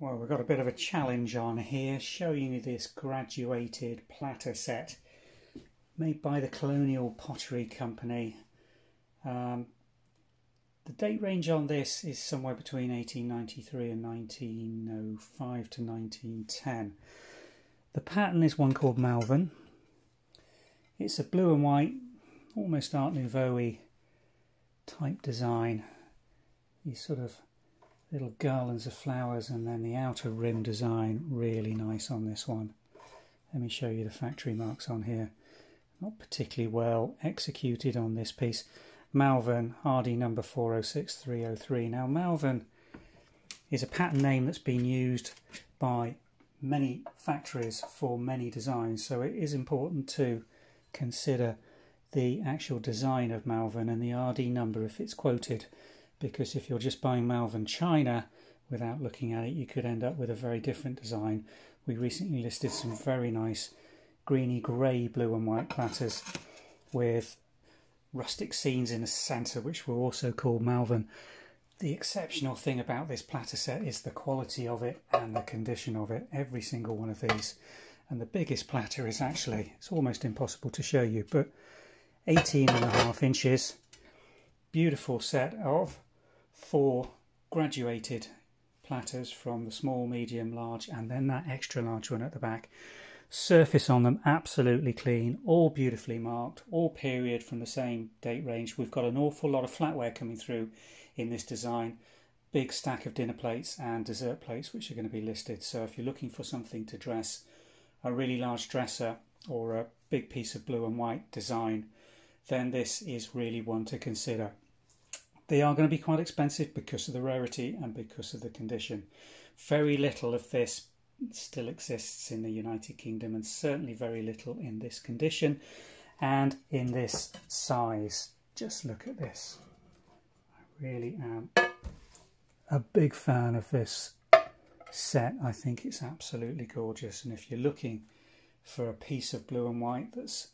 Well, we've got a bit of a challenge on here, showing you this graduated platter set made by the Colonial Pottery Company. Um, the date range on this is somewhere between 1893 and 1905 to 1910. The pattern is one called Malvern. It's a blue and white, almost Art Nouveau type design. These sort of little garlands of flowers and then the outer rim design really nice on this one. Let me show you the factory marks on here. Not particularly well executed on this piece. Malvern RD number 406303 now Malvern is a pattern name that's been used by many factories for many designs so it is important to consider the actual design of Malvern and the RD number if it's quoted because if you're just buying Malvern China without looking at it, you could end up with a very different design. We recently listed some very nice greeny grey blue and white platters with rustic scenes in the centre, which were also called Malvern. The exceptional thing about this platter set is the quality of it and the condition of it, every single one of these. And the biggest platter is actually, it's almost impossible to show you, but 18 and a half inches. Beautiful set of four graduated platters from the small, medium, large, and then that extra large one at the back. Surface on them absolutely clean, all beautifully marked, all period from the same date range. We've got an awful lot of flatware coming through in this design. Big stack of dinner plates and dessert plates, which are going to be listed. So if you're looking for something to dress a really large dresser or a big piece of blue and white design, then this is really one to consider. They are going to be quite expensive because of the rarity and because of the condition. Very little of this still exists in the United Kingdom and certainly very little in this condition and in this size. Just look at this. I really am a big fan of this set. I think it's absolutely gorgeous and if you're looking for a piece of blue and white that's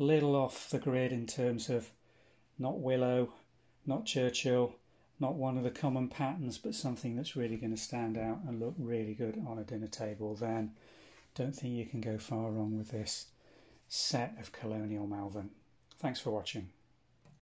a little off the grid in terms of not willow not Churchill, not one of the common patterns, but something that's really going to stand out and look really good on a dinner table, then don't think you can go far wrong with this set of Colonial Malvern. Thanks for watching.